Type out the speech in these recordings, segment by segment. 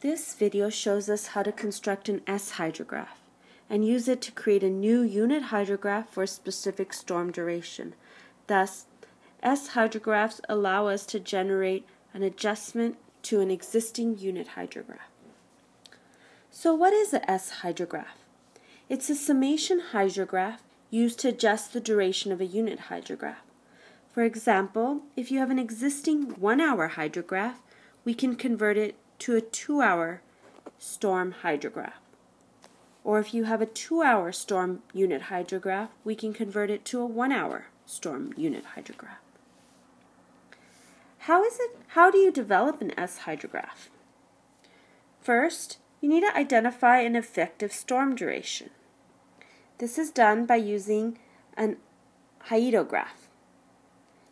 This video shows us how to construct an S hydrograph and use it to create a new unit hydrograph for a specific storm duration. Thus, S hydrographs allow us to generate an adjustment to an existing unit hydrograph. So what is a S hydrograph? It's a summation hydrograph used to adjust the duration of a unit hydrograph. For example, if you have an existing one-hour hydrograph, we can convert it to a two hour storm hydrograph. Or if you have a two hour storm unit hydrograph, we can convert it to a one hour storm unit hydrograph. How is it how do you develop an S hydrograph? First, you need to identify an effective storm duration. This is done by using an hyetograph.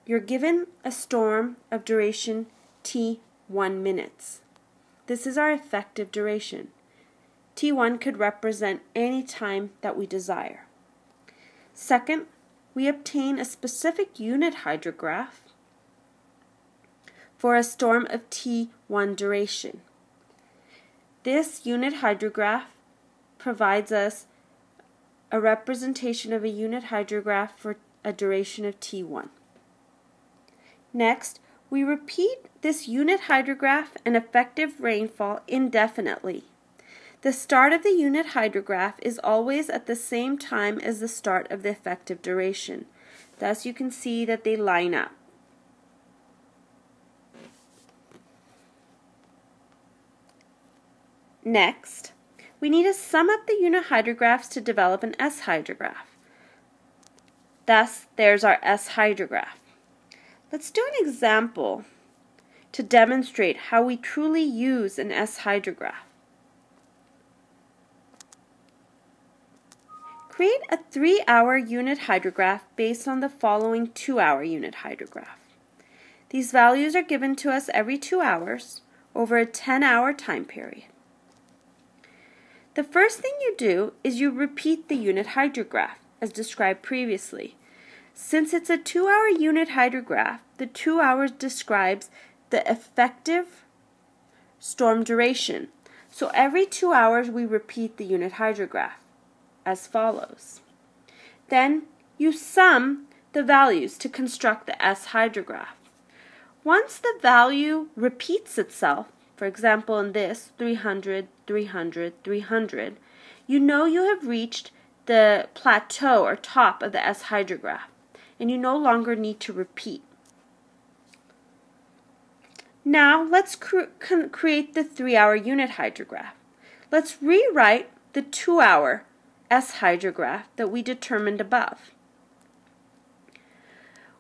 You're given a storm of duration T 1 minutes. This is our effective duration. T1 could represent any time that we desire. Second, we obtain a specific unit hydrograph for a storm of T1 duration. This unit hydrograph provides us a representation of a unit hydrograph for a duration of T1. Next, we repeat this unit hydrograph and effective rainfall indefinitely. The start of the unit hydrograph is always at the same time as the start of the effective duration. Thus you can see that they line up. Next, we need to sum up the unit hydrographs to develop an S hydrograph. Thus, there's our S hydrograph. Let's do an example to demonstrate how we truly use an S hydrograph. Create a 3-hour unit hydrograph based on the following 2-hour unit hydrograph. These values are given to us every 2 hours over a 10-hour time period. The first thing you do is you repeat the unit hydrograph as described previously. Since it's a two-hour unit hydrograph, the two hours describes the effective storm duration. So every two hours we repeat the unit hydrograph as follows. Then you sum the values to construct the S hydrograph. Once the value repeats itself, for example in this 300, 300, 300, you know you have reached the plateau or top of the S hydrograph and you no longer need to repeat. Now let's cre create the 3-hour unit hydrograph. Let's rewrite the 2-hour S hydrograph that we determined above.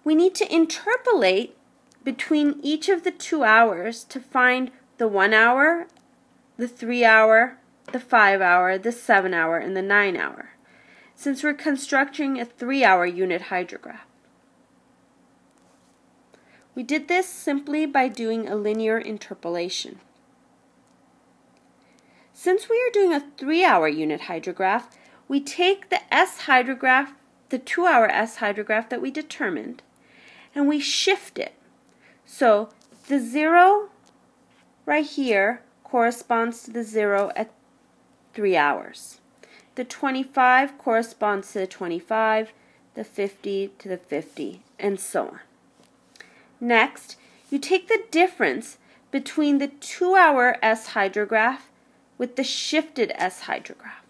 We need to interpolate between each of the two hours to find the 1 hour, the 3 hour, the 5 hour, the 7 hour, and the 9 hour, since we're constructing a 3 hour unit hydrograph. We did this simply by doing a linear interpolation. Since we are doing a 3-hour unit hydrograph, we take the S hydrograph, the 2-hour S hydrograph that we determined, and we shift it. So the 0 right here corresponds to the 0 at 3 hours. The 25 corresponds to the 25, the 50 to the 50, and so on. Next, you take the difference between the 2-hour S hydrograph with the shifted S hydrograph.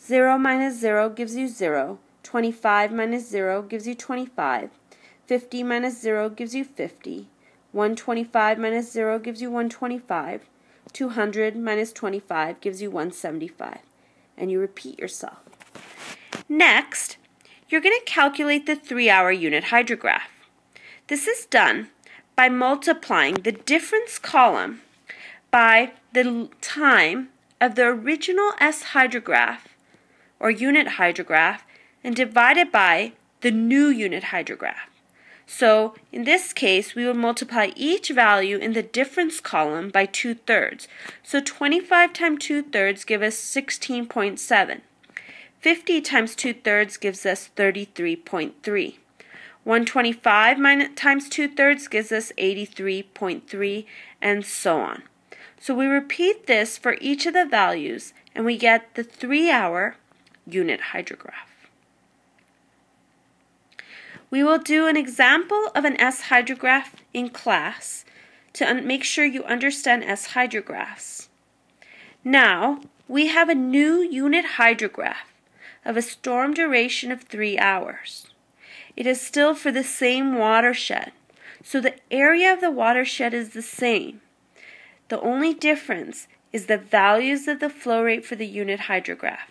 0 minus 0 gives you 0. 25 minus 0 gives you 25. 50 minus 0 gives you 50. 125 minus 0 gives you 125. 200 minus 25 gives you 175. And you repeat yourself. Next, you're going to calculate the three-hour unit hydrograph. This is done by multiplying the difference column by the time of the original S hydrograph or unit hydrograph and divided by the new unit hydrograph. So in this case, we would multiply each value in the difference column by 2 thirds. So 25 times 2 thirds give us 16.7. 50 times 2 thirds gives us 33.3. 125 minus, times 2 thirds gives us 83.3 and so on. So we repeat this for each of the values and we get the 3 hour unit hydrograph. We will do an example of an S hydrograph in class to make sure you understand S hydrographs. Now, we have a new unit hydrograph of a storm duration of 3 hours. It is still for the same watershed, so the area of the watershed is the same. The only difference is the values of the flow rate for the unit hydrograph.